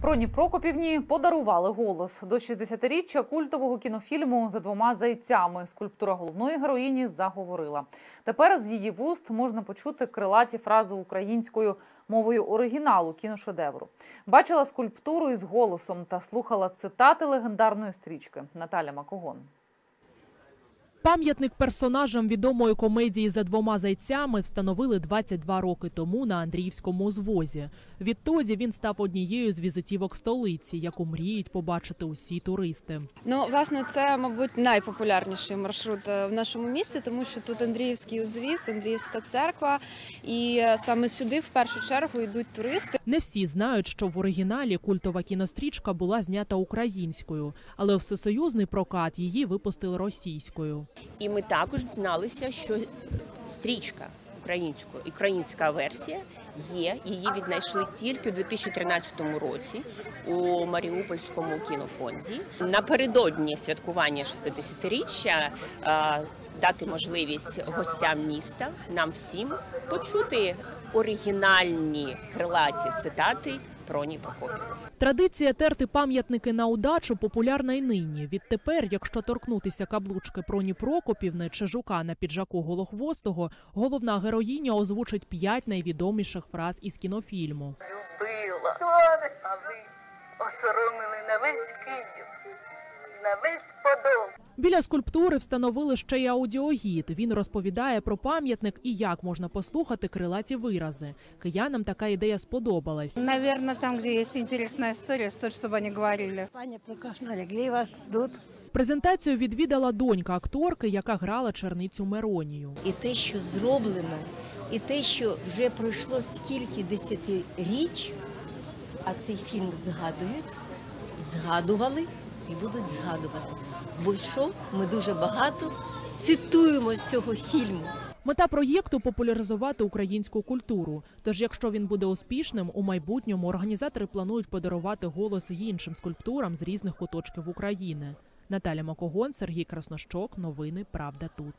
Проні Прокопівні подарували голос до 60-річчя культового кінофільму за двома зайцями. Скульптура головної героїні заговорила. Тепер з її вуст можна почути крилаті фрази українською мовою оригіналу кіношедевру. Бачила скульптуру із голосом та слухала цитати легендарної стрічки Наталя Макогон. Пам'ятник персонажам відомої комедії за двома зайцями встановили 22 роки тому на Андріївському узвозі. Відтоді він став однією з візитівок столиці, яку мріють побачити усі туристи. Ну, власне, це, мабуть, найпопулярніший маршрут е, в нашому місті, тому що тут Андріївський узвіз, Андріївська церква, і е, саме сюди в першу чергу йдуть туристи. Не всі знають, що в оригіналі культова кінострічка була знята українською, але у всесоюзний прокат її випустили російською. І ми також дізналися, що стрічка українською, українська версія є. Її віднайшли тільки у 2013 році у Маріупольському кінофонді. Напередодні святкування 60-річчя е, дати можливість гостям міста нам всім почути оригінальні крилаті цитати про Прокопів. Традиція терти пам'ятники на удачу популярна й нині. Відтепер, якщо торкнутися каблучки Проні Прокопівни чи жука на піджаку голохвостого, головна героїня озвучить п'ять найвідоміших фраз із кінофільму. любила. А ви осоромили на весь Київ, на весь Подол. Біля скульптури встановили ще й аудіогід. Він розповідає про пам'ятник і як можна послухати крилаті вирази. Киянам така ідея сподобалась. Наверное, там, где есть интересная история, стоит, чтобы они говорили. Пані Прокашна лягли, вас ждуть. Презентацію відвідала донька акторки, яка грала черницю Меронію. і те, що зроблено, і те, що вже пройшло скільки десятиріч, а цей фільм згадують, згадували і будуть згадувати. Бо що ми дуже багато цитуємо з цього фільму. Мета проєкту популяризувати українську культуру. Тож, якщо він буде успішним, у майбутньому організатори планують подарувати голос іншим скульптурам з різних куточків України. Наталя Макогон, Сергій Краснощок. Новини Правда тут.